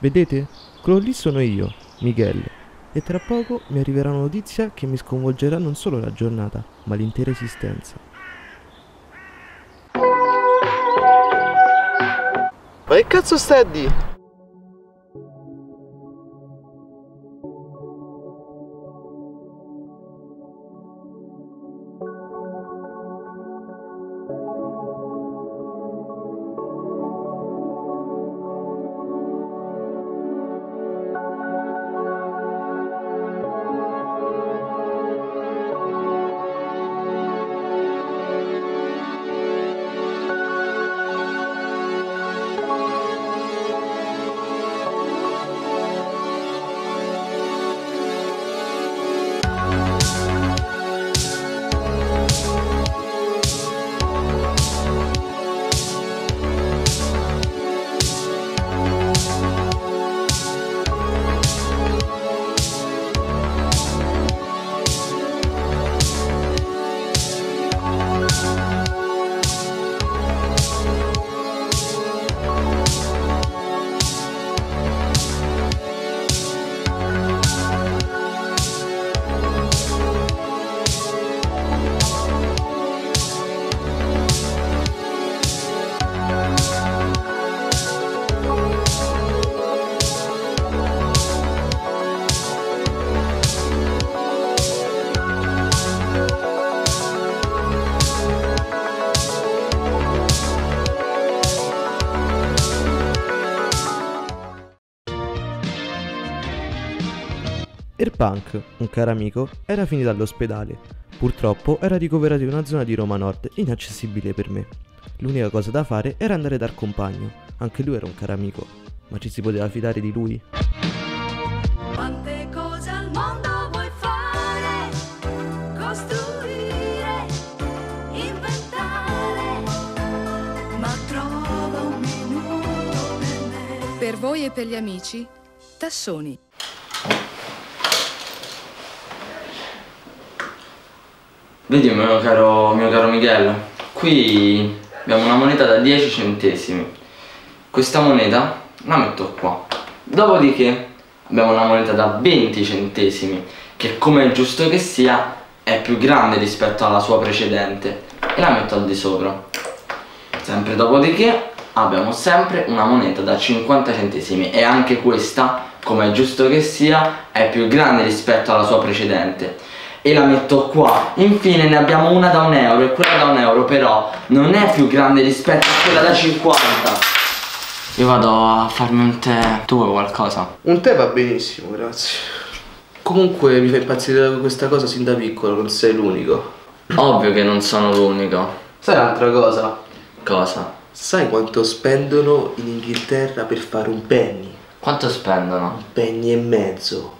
Vedete? Quello lì sono io, Miguel. E tra poco mi arriverà una notizia che mi sconvolgerà non solo la giornata, ma l'intera esistenza. Ma che cazzo stai a dire? Erpunk, un caro amico, era finito all'ospedale. Purtroppo era ricoverato in una zona di Roma Nord inaccessibile per me. L'unica cosa da fare era andare dal compagno. Anche lui era un caro amico. Ma ci si poteva fidare di lui? Quante cose al mondo vuoi fare? Costruire, inventare, ma trova un minuto per me. Per voi e per gli amici, Tassoni. Vedi mio caro, mio caro Miguel, qui abbiamo una moneta da 10 centesimi. Questa moneta la metto qua. Dopodiché abbiamo una moneta da 20 centesimi, che come è giusto che sia è più grande rispetto alla sua precedente. E la metto al di sopra. Sempre dopodiché abbiamo sempre una moneta da 50 centesimi e anche questa, come è giusto che sia, è più grande rispetto alla sua precedente e la metto qua infine ne abbiamo una da un euro e quella da un euro però non è più grande rispetto a quella da 50 io vado a farmi un tè tu vuoi qualcosa? Un tè va benissimo, grazie. Comunque mi fa impazzire questa cosa sin da piccolo, non sei l'unico. ovvio che non sono l'unico Sai un'altra cosa? cosa? Sai quanto spendono in Inghilterra per fare un penny? quanto spendono? Un penny e mezzo.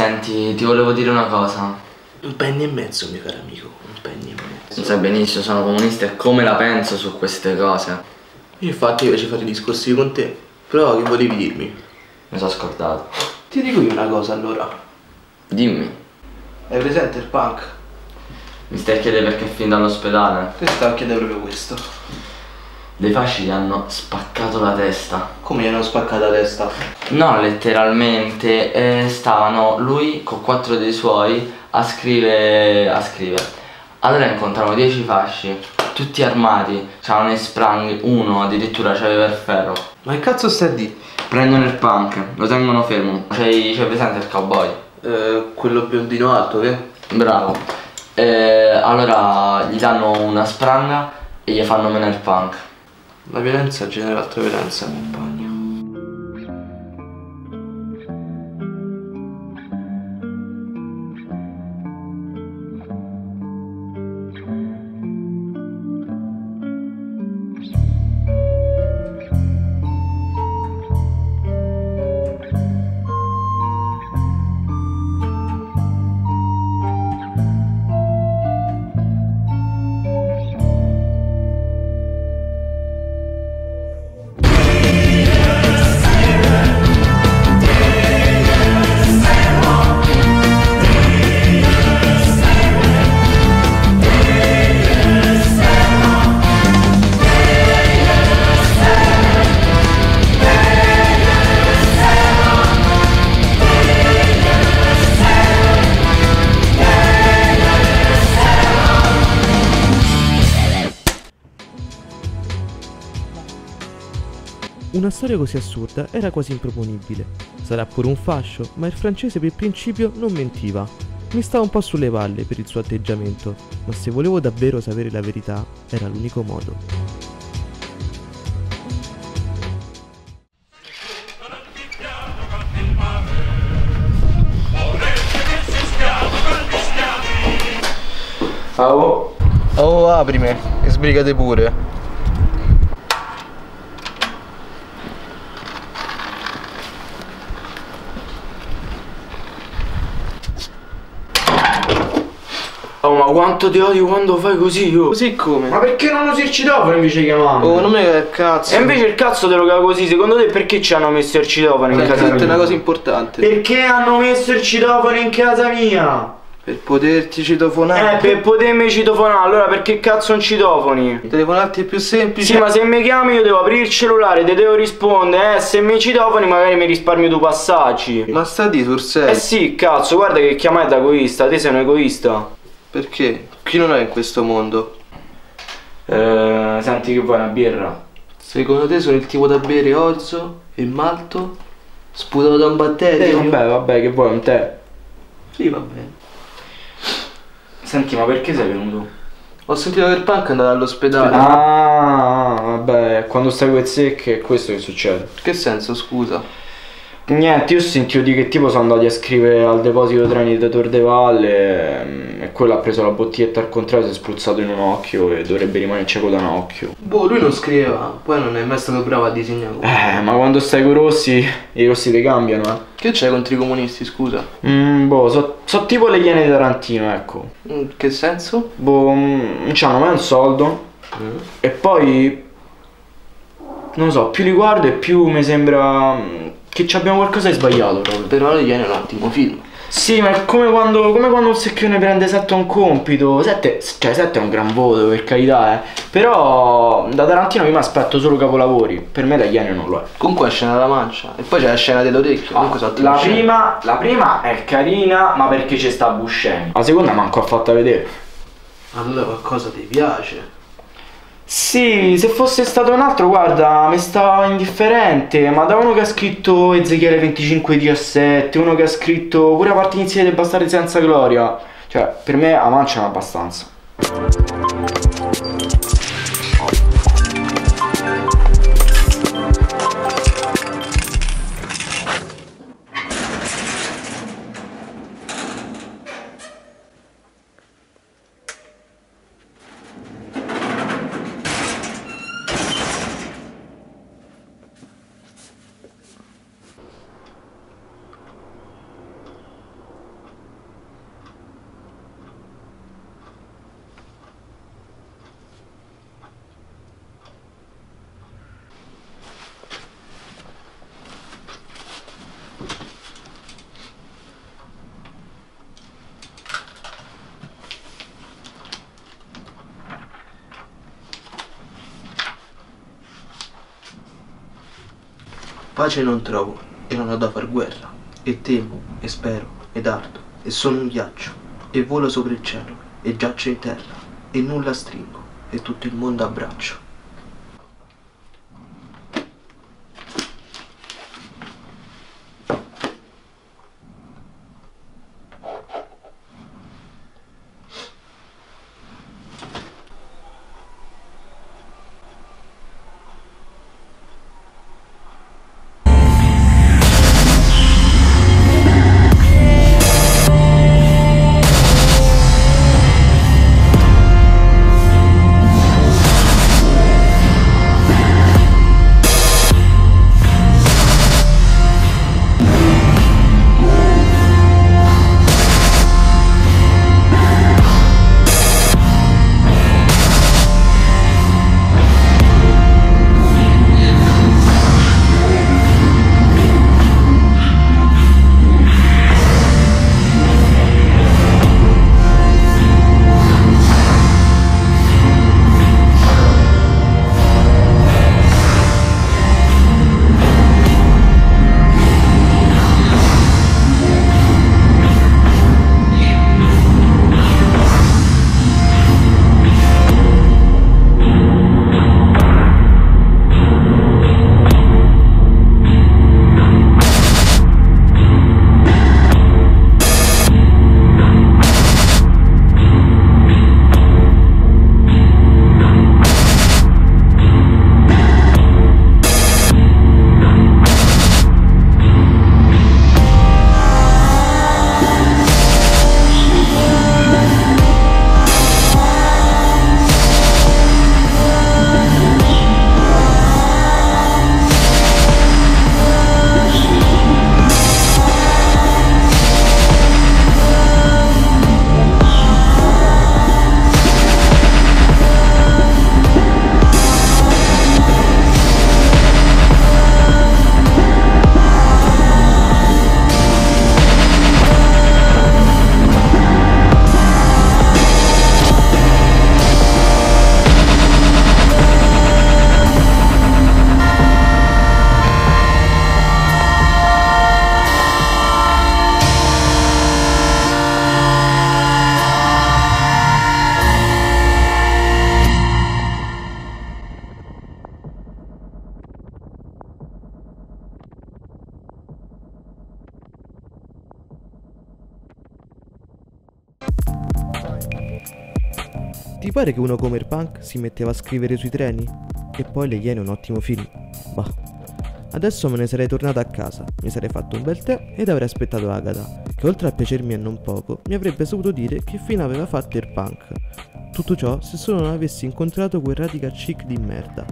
Senti ti volevo dire una cosa Un penny e mezzo, mio caro amico. Un penny e mezzo. sai benissimo sono comunista e come la penso su queste cose Io infatti mi piace fare discorsi con te. Però che volevi dirmi? mi sono scordato Ti dico io una cosa allora. dimmi Hai presente il punk? mi stai a chiedere perché è finito all'ospedale? Ti stavo a chiedere proprio questo. Dei fasci gli hanno spaccato la testa Come gli hanno spaccato la testa? No, letteralmente eh, stavano lui con quattro dei suoi a scrivere. a scrivere. Allora incontrano dieci fasci, tutti armati, c'erano i sprang, uno addirittura c'aveva il ferro. Ma che cazzo stai a dire? Prendono il punk, lo tengono fermo. C'hai presente il cowboy? Eh, quello biondino alto, che? Bravo. Eh, allora gli danno una spranga e gli fanno meno il punk. La violenza genera altra violenza, compagno. Una storia così assurda era quasi improponibile. Sarà pure un fascio, ma il francese per principio non mentiva. Mi stava un po' sulle palle per il suo atteggiamento, ma se volevo davvero sapere la verità, era l'unico modo. Oh, oh aprime e sbrigate pure. Quanto ti odio quando fai così, io. Così come? Ma perché non usi il citofono invece di chiamarmi? Oh, non me ne cazzo. E invece il cazzo te lo cago così, secondo te perché ci hanno messo il citofono in Senti, casa senti, è mia? una cosa importante. Perché hanno messo il citofono in casa mia? Per poterti citofonare. Eh, per potermi citofonare, allora perché cazzo non citofoni? Telefonarti è più semplice. Sì, ma se mi chiami io devo aprire il cellulare, te devo rispondere, eh, se mi citofoni magari mi risparmio due passaggi. Ma sta di sul serio? Eh sì, cazzo, guarda che chiamata egoista, te sei un egoista. Perché? Chi non è in questo mondo? Eh, senti che vuoi una birra? Secondo te sono il tipo da bere orzo e malto? Sputato da un Eh, batterio? vabbè, vabbè, che vuoi un tè? Sì, va bene. Senti, ma perché sei venuto? Ho sentito che il punk è andato all'ospedale. Ah, vabbè, quando stai con secche è questo che succede. Che senso, scusa? Niente, io ho sentito di che tipo sono andati a scrivere al deposito treni di Tor de Valle ehm, e quello ha preso la bottiglietta al contrario, si è spruzzato in un occhio e dovrebbe rimanere cieco da un occhio. Boh, lui non scriveva, poi non è mai stato bravo a disegnare. Eh, ma quando stai con i rossi, i rossi ti cambiano, eh. Che c'è contro i comunisti, scusa? Mm, boh, so, so tipo le iene di Tarantino, ecco. In che senso? Boh, mm, non c'hanno mai un soldo e poi... Non lo so, più li guardo e più mi sembra mm, che ci abbiamo qualcosa di sbagliato proprio. Però le Iene è un ottimo film. Sì, ma è come quando, come quando un secchione prende 7 a un compito. 7, cioè 7 è un gran voto, per carità, eh. Però da Tarantino io mi aspetto solo capolavori. Per me la Iene non lo è. Comunque la scena della mancia. E poi c'è la scena dell'orecchio. Comunque sono ottime La scene. prima, la prima è carina, ma perché ci sta Buscemi. La seconda manco ha fatta vedere. Allora qualcosa ti piace? Sì, se fosse stato un altro, guarda, mi stava indifferente, ma da uno che ha scritto Ezechiele 2517, uno che ha scritto pure la parte iniziale dei Bastardi senza gloria, cioè, per me a mancia è abbastanza. Pace non trovo e non ho da far guerra. E temo, e spero, ed ardo, e sono un ghiaccio, e volo sopra il cielo, e giaccio in terra, e nulla stringo, e tutto il mondo abbraccio. Pare che uno come il punk si metteva a scrivere sui treni? E poi Le Iene è un ottimo film. Bah. Adesso me ne sarei tornato a casa, mi sarei fatto un bel tè ed avrei aspettato Agatha, che oltre a piacermi e non poco, mi avrebbe saputo dire che fine aveva fatto il punk. Tutto ciò se solo non avessi incontrato quel radical chic di merda.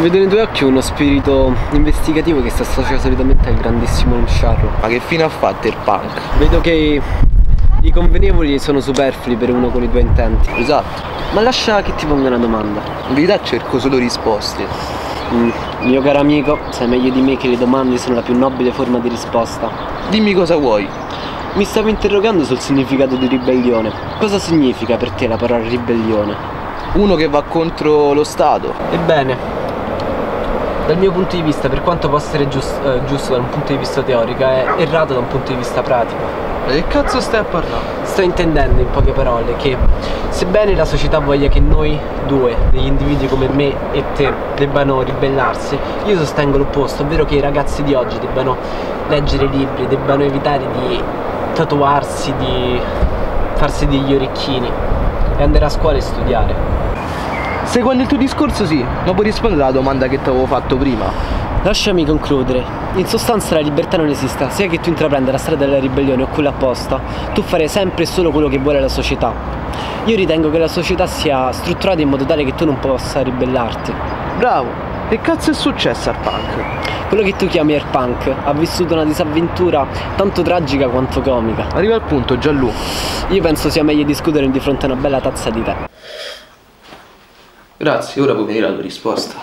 Vedo nei tuoi occhi uno spirito investigativo che si associa solitamente al grandissimo Sharrow. Ma che fine ha fatto il punk? Vedo che i convenevoli sono superflui per uno con i tuoi intenti. Esatto. Ma lascia che ti ponga una domanda. In verità cerco solo risposte. Mm, mio caro amico, sai meglio di me che le domande sono la più nobile forma di risposta. Dimmi cosa vuoi. Mi stavo interrogando sul significato di ribellione. Cosa significa per te la parola ribellione? Uno che va contro lo Stato. Ebbene, dal mio punto di vista, per quanto possa essere gius- eh, giusto da un punto di vista teorico, è errato da un punto di vista pratico. Ma che cazzo stai a parlare? Sto intendendo in poche parole che sebbene la società voglia che noi due, degli individui come me e te, debbano ribellarsi, io sostengo l'opposto, ovvero che i ragazzi di oggi debbano leggere libri, debbano evitare di tatuarsi, di farsi degli orecchini e andare a scuola e studiare. Secondo il tuo discorso sì, ma puoi rispondere alla domanda che ti avevo fatto prima. Lasciami concludere. In sostanza la libertà non esiste, sia che tu intraprenda la strada della ribellione o quella apposta, tu farai sempre e solo quello che vuole la società. Io ritengo che la società sia strutturata in modo tale che tu non possa ribellarti. Bravo. Che cazzo è successo al punk? Quello che tu chiami air punk ha vissuto una disavventura tanto tragica quanto comica. Arriva al punto, Giallù. Io penso sia meglio discutere di fronte a una bella tazza di tè. Grazie, ora puoi venire alla tua risposta.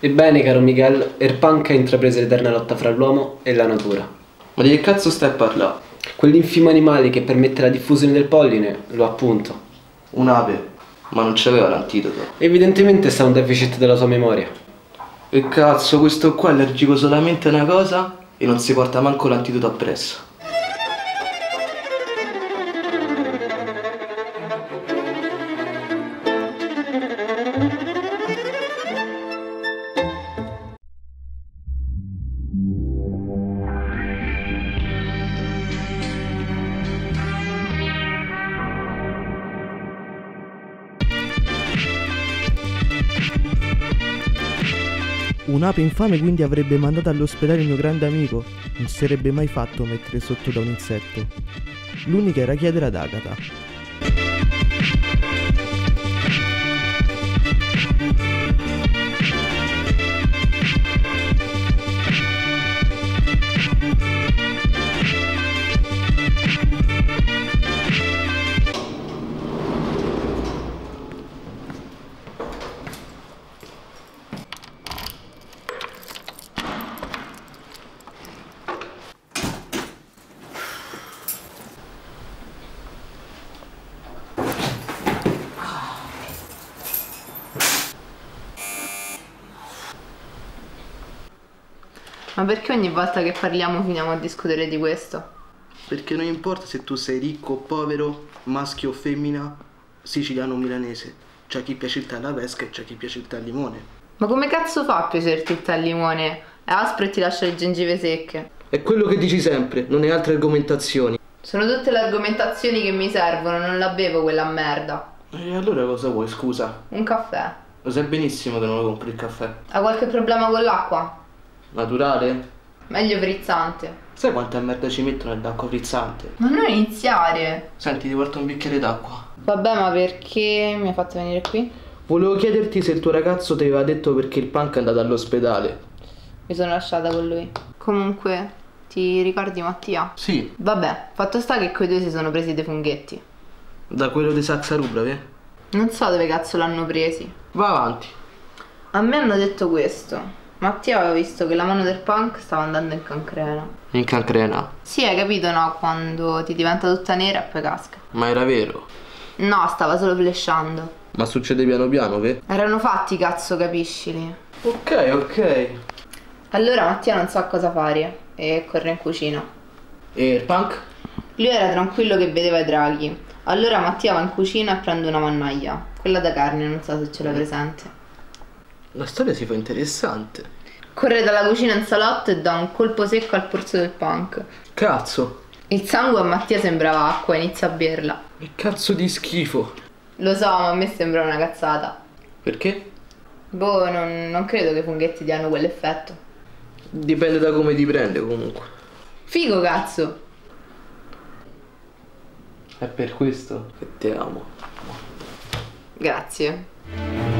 Ebbene, caro Miguel, ha intrapreso l'eterna lotta fra l'uomo e la natura. Ma di che cazzo stai a parlare? Quell'infimo animale che permette la diffusione del polline lo appunto. Un'ape, ma non c'aveva l'antidoto. Evidentemente sta un deficit della sua memoria. E cazzo, questo qua è allergico solamente a una cosa e non si porta manco l'antidoto appresso. Un'ape infame quindi avrebbe mandato all'ospedale il mio grande amico. Non si sarebbe mai fatto mettere sotto da un insetto. L'unica era chiedere ad Agatha. Ma perché ogni volta che parliamo finiamo a discutere di questo? Perché non importa se tu sei ricco o povero, maschio o femmina, siciliano o milanese. C'è chi piace il tè alla pesca e c'è chi piace il tè al limone. Ma come cazzo fa a piacerti il tè al limone? È aspro e ti lascia le gengive secche. È quello che dici sempre, non hai altre argomentazioni. Sono tutte le argomentazioni che mi servono, non la bevo quella merda. E allora cosa vuoi, scusa? Un caffè. Lo sai benissimo che non lo compri il caffè. Ha qualche problema con l'acqua? Naturale? Meglio frizzante. Sai quanta merda ci mettono nell'acqua frizzante? Ma non iniziare. Senti, ti porto un bicchiere d'acqua. Vabbè, ma perché mi ha fatto venire qui? Volevo chiederti se il tuo ragazzo ti aveva detto perché il punk è andato all'ospedale. Mi sono lasciata con lui. Comunque, ti ricordi Mattia? Sì, Vabbè, fatto sta che quei due si sono presi dei funghetti. da quello di Saxa Rubra, eh? Non so dove cazzo l'hanno presi. Va avanti. A me hanno detto questo. Mattia aveva visto che la mano del punk stava andando in cancrena. In cancrena. Sì, hai capito, no? Quando ti diventa tutta nera e poi casca. Ma era vero. No, stava solo flashando. Ma succede piano piano, ve? Erano fatti, cazzo, capiscili? Ok, ok. Allora Mattia non sa cosa fare e corre in cucina. E il punk? Lui era tranquillo che vedeva i draghi. Allora Mattia va in cucina e prende una mannaglia. Quella da carne, non so se ce l'ha presente. La storia si fa interessante. Corre dalla cucina in salotto e dà un colpo secco al polso del punk. Cazzo. Il sangue a Mattia sembrava acqua e inizia a berla. Che cazzo di schifo. Lo so, ma a me sembra una cazzata. Perché? Boh, non, non credo che i funghetti diano quell'effetto. Dipende da come ti prende comunque. Figo cazzo! È per questo che ti amo. Grazie.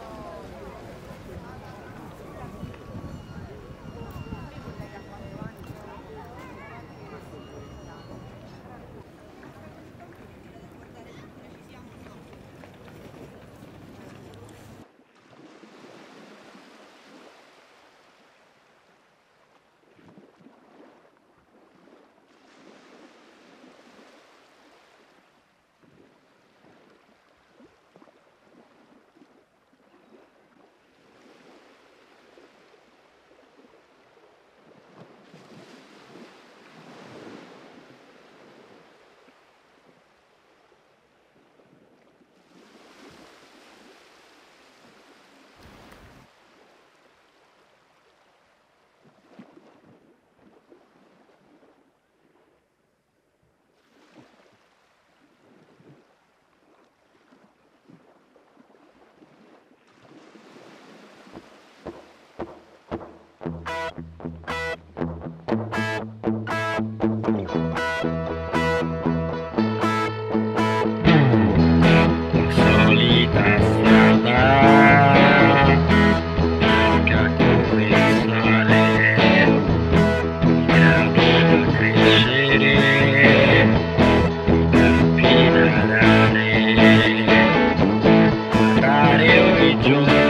Mario y yo.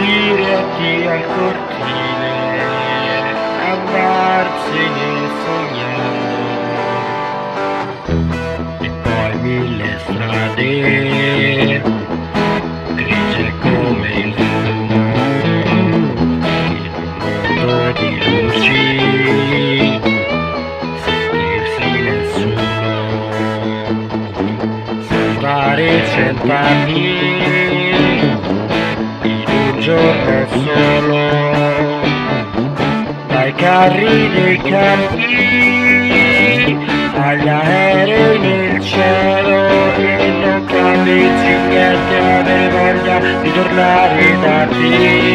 Dire addio al cortile andarsene sognando e poi mille strade grigie come il fumo mondo di luci sentirsi nessuno salvare cent'anni basso è solo dai carri dei campi agli aerei nel cielo e non capisci niente avere voglia di tornare da te